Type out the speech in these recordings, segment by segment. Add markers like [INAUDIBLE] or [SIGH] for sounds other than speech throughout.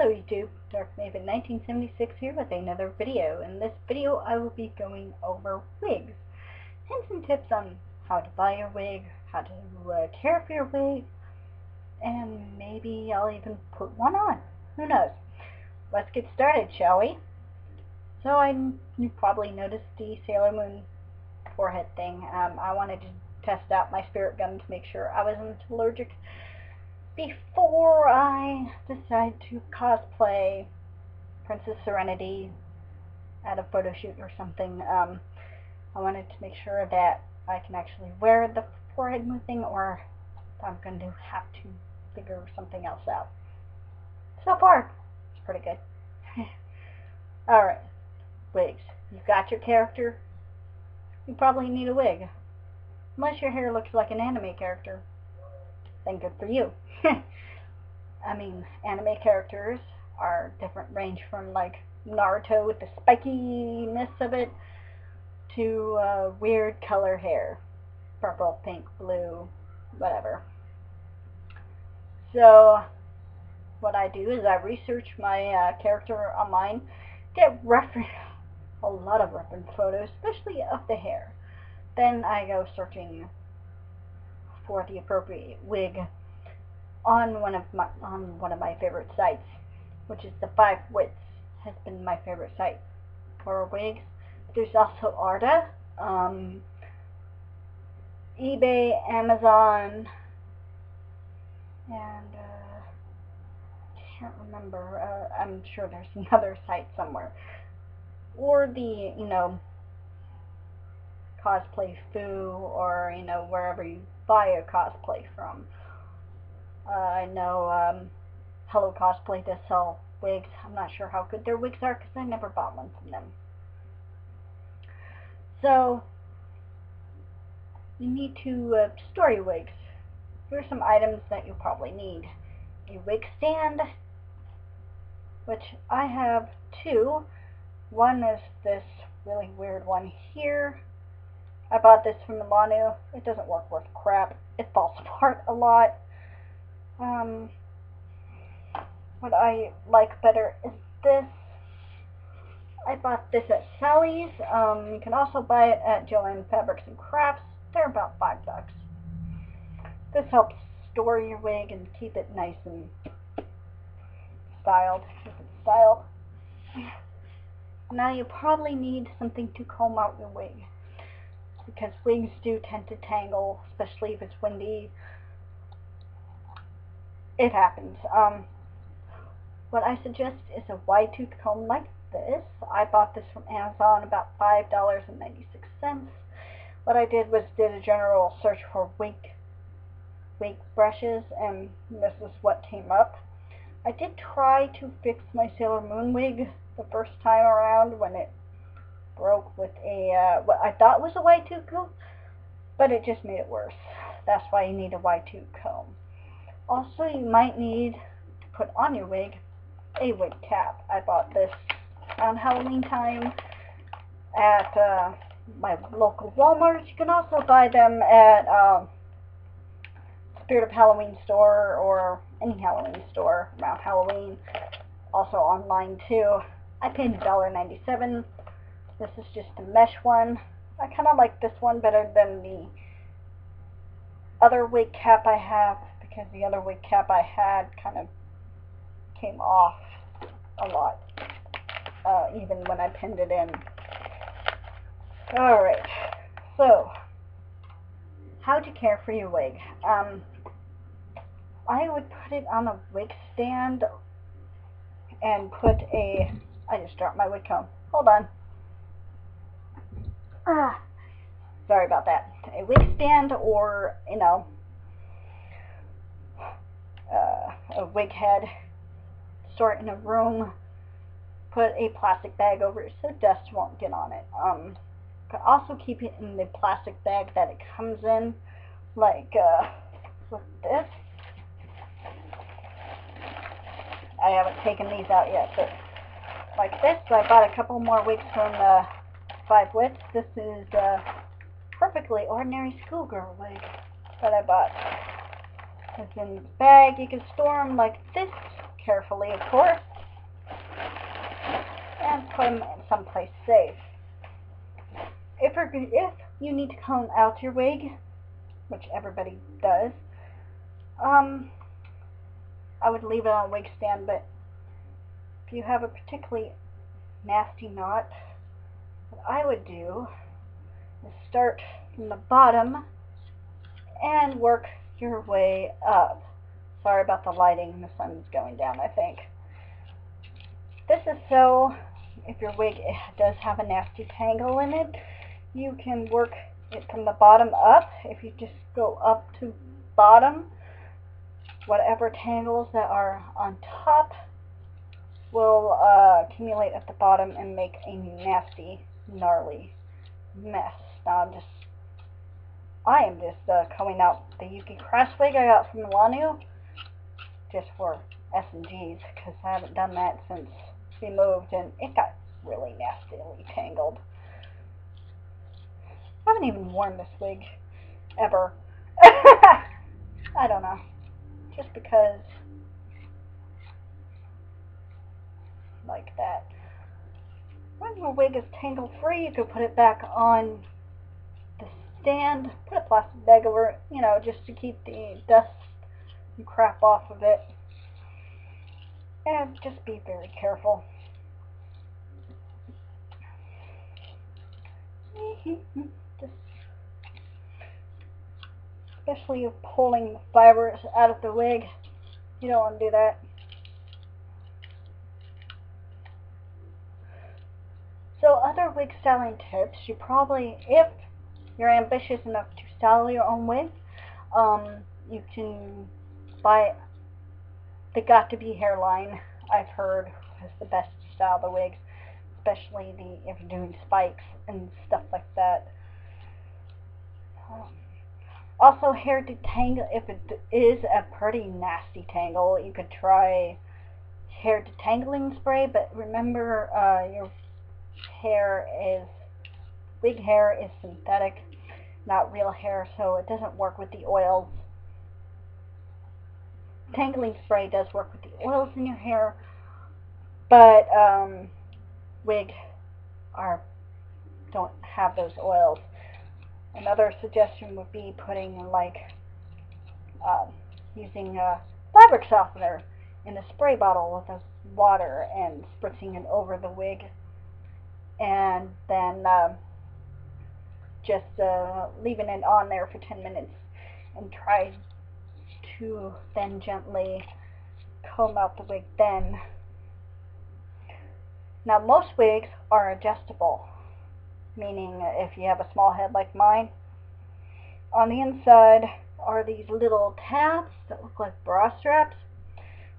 Hello YouTube, Dark Maven 1976 here with another video. In this video I will be going over wigs Hints and some tips on how to buy your wig, how to uh, care for your wig, and maybe I'll even put one on. Who knows? Let's get started, shall we? So I you probably noticed the Sailor Moon forehead thing. Um, I wanted to test out my spirit gum to make sure I wasn't allergic before I decide to cosplay Princess Serenity at a photo shoot or something, um, I wanted to make sure that I can actually wear the forehead moon thing or I'm going to have to figure something else out. So far, it's pretty good. [LAUGHS] Alright, wigs. You've got your character. You probably need a wig. Unless your hair looks like an anime character. Then good for you. [LAUGHS] I mean, anime characters are different, range from like Naruto with the spikiness of it to uh, weird color hair. Purple, pink, blue, whatever. So, what I do is I research my uh, character online, get reference, [LAUGHS] a lot of reference photos, especially of the hair. Then I go searching for the appropriate wig on one of my on one of my favorite sites, which is the Five Wits has been my favorite site for wigs. There's also Arda, um, eBay, Amazon, and uh, can't remember. Uh, I'm sure there's [LAUGHS] another site somewhere, or the you know Cosplay Fu or you know wherever you buy a cosplay from. Uh, I know um, Hello Cosplay does sell wigs. I'm not sure how good their wigs are because I never bought one from them. So, you need to uh, store your wigs. Here are some items that you'll probably need. A wig stand, which I have two. One is this really weird one here. I bought this from Milanoo. It doesn't work worth crap. It falls [LAUGHS] apart a lot. Um, what I like better is this. I bought this at Sally's. Um, you can also buy it at Joann Fabrics and Crafts. They're about five bucks. This helps store your wig and keep it nice and styled. Keep it styled. Now you probably need something to comb out your wig because wigs do tend to tangle, especially if it's windy it happens. Um, what I suggest is a wide tooth comb like this. I bought this from Amazon about $5.96. What I did was did a general search for wig, wig brushes and this is what came up. I did try to fix my Sailor Moon wig the first time around when it broke with a uh, what I thought was a wide tooth comb, but it just made it worse. That's why you need a wide tooth comb. Also, you might need to put on your wig a wig cap. I bought this around Halloween time at uh, my local Walmart. You can also buy them at uh, Spirit of Halloween store or any Halloween store around Halloween. Also online too. I paid $1.97. This is just a mesh one. I kind of like this one better than the other wig cap I have because the other wig cap I had kind of came off a lot, uh, even when I pinned it in. Alright, so, how to care for your wig. Um, I would put it on a wig stand and put a, I just dropped my wig comb. Hold on. Ah, sorry about that. A wig stand or, you know, uh, a wig head, store it in a room, put a plastic bag over it so dust won't get on it. Um, but also keep it in the plastic bag that it comes in, like uh, with this. I haven't taken these out yet, but like this, I bought a couple more wigs from uh, Five Wits. This is a uh, perfectly ordinary schoolgirl wig that I bought. In the bag. You can store them like this, carefully of course. and put them in someplace safe. If, if you need to comb out your wig, which everybody does, um, I would leave it on a wig stand, but if you have a particularly nasty knot, what I would do is start from the bottom and work your way up. Sorry about the lighting, the sun's going down, I think. This is so, if your wig does have a nasty tangle in it, you can work it from the bottom up. If you just go up to bottom, whatever tangles that are on top will uh, accumulate at the bottom and make a nasty, gnarly mess. Now I'm just, I am just uh, combing out the Yuki Cross wig I got from Lanu, just for S&Gs, because I haven't done that since we moved, and it got really nastily tangled. I haven't even worn this wig, ever. [LAUGHS] I don't know. Just because like that. When your wig is tangle free, you could put it back on stand, put a plastic bag over it, you know, just to keep the dust and crap off of it. And just be very careful. [LAUGHS] just especially pulling the fibers out of the wig. You don't want to do that. So other wig styling tips, you probably, if you're ambitious enough to style your own wig, um, you can buy the Got to Be hairline, I've heard, is the best to style the wigs, especially the if you're doing spikes and stuff like that. Um, also, hair detangle, if it is a pretty nasty tangle, you could try hair detangling spray, but remember uh, your hair is, wig hair is synthetic, not real hair, so it doesn't work with the oils. Tangling spray does work with the oils in your hair, but um, wig are don't have those oils. Another suggestion would be putting like um, using a fabric softener in a spray bottle with water and spritzing it over the wig and then uh, just uh, leaving it on there for 10 minutes and try to then gently comb out the wig then. Now most wigs are adjustable, meaning if you have a small head like mine, on the inside are these little tabs that look like bra straps,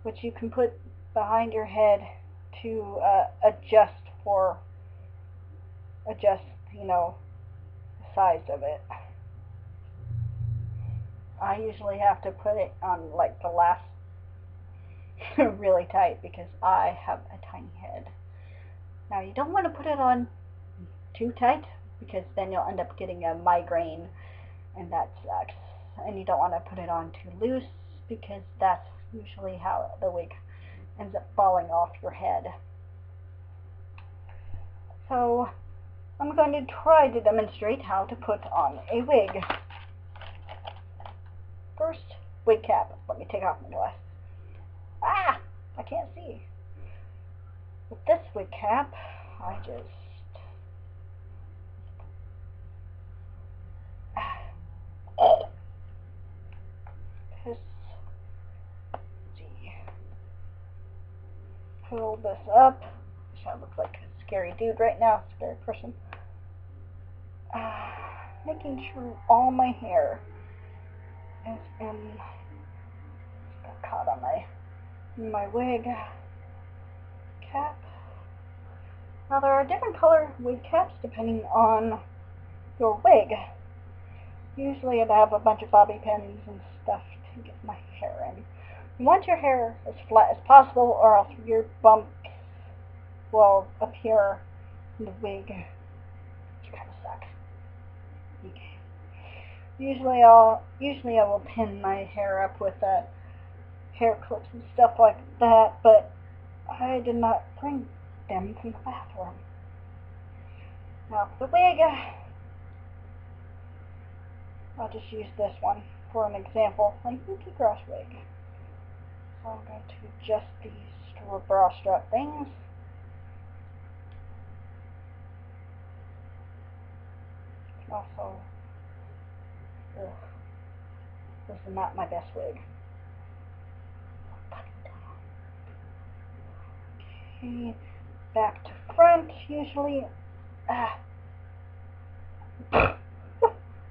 which you can put behind your head to uh, adjust for adjust, you know, size of it. I usually have to put it on like the last [LAUGHS] really tight because I have a tiny head. Now you don't want to put it on too tight because then you'll end up getting a migraine and that sucks. And you don't want to put it on too loose because that's usually how the wig ends up falling off your head. So going to try to demonstrate how to put on a wig. First, wig cap. Let me take off my glasses. Ah! I can't see. With this wig cap, I just [SIGHS] pull this up. So I look like a scary dude right now, scary person uh, [SIGHS] making sure all my hair is in caught on my my wig cap. Now there are different color wig caps depending on your wig. Usually I'd have a bunch of bobby pins and stuff to get my hair in. You want your hair as flat as possible or else your bumps will appear in the wig Usually I'll usually I will pin my hair up with uh, hair clips and stuff like that, but I did not bring them from the bathroom. Now the wig, I'll just use this one for an example, like Mickey Cross wig. So I'm going to adjust these bra strap things. Also, ugh, this is not my best wig. Okay, back to front, usually. Ah. [COUGHS]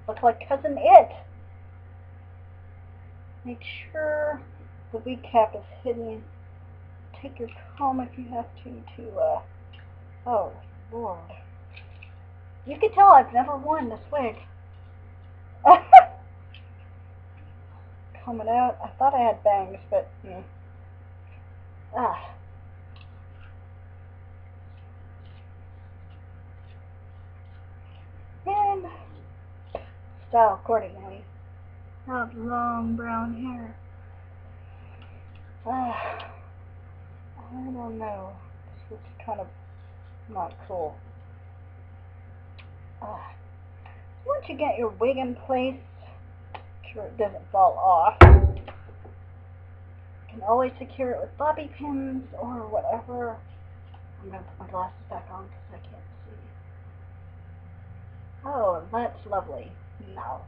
Look like Cousin It. Make sure the wig cap is hidden. Take your comb if you have to, to, uh, oh, Lord. You can tell I've never worn this wig. Coming out. I thought I had bangs, but, mm. ah. And style accordingly. Have long brown hair. Ah. I don't know. This looks kind of not cool. Uh, once you get your wig in place, sure it doesn't fall off. You can always secure it with bobby pins or whatever. I'm going to put my glasses back on because I can't see. Oh, that's lovely. Now.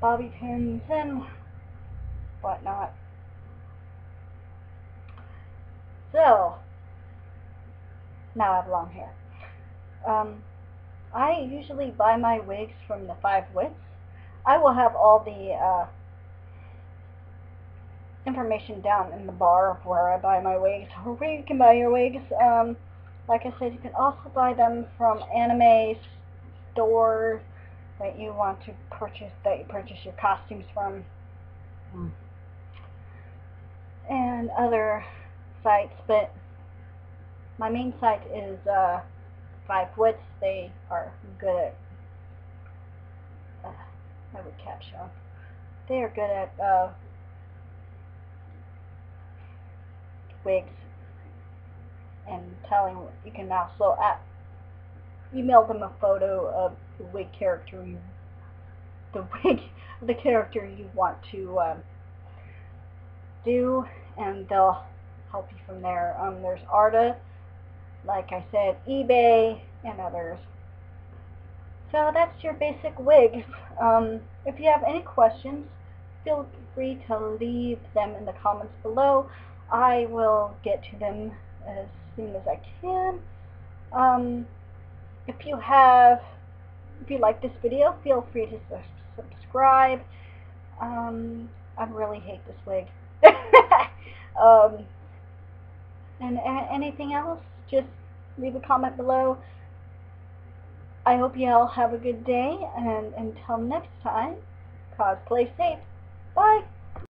Bobby pins and whatnot. So, now I have long hair. Um, I usually buy my wigs from the Five Wits. I will have all the uh, information down in the bar of where I buy my wigs, or where you can buy your wigs. Um, like I said, you can also buy them from anime stores that you want to purchase, that you purchase your costumes from. Mm and other sites, but my main site is uh, Five Wits. They are good at, uh, I would them. They are good at uh, wigs and telling, you can also at, email them a photo of the wig character you, the [LAUGHS] wig, the character you want to um, do and they'll help you from there. Um, there's Arda, like I said, eBay, and others. So that's your basic wig. Um, if you have any questions, feel free to leave them in the comments below. I will get to them as soon as I can. Um, if you have, if you like this video, feel free to su subscribe. Um, I really hate this wig. [LAUGHS] um, and anything else, just leave a comment below. I hope you all have a good day, and until next time, cosplay safe. Bye!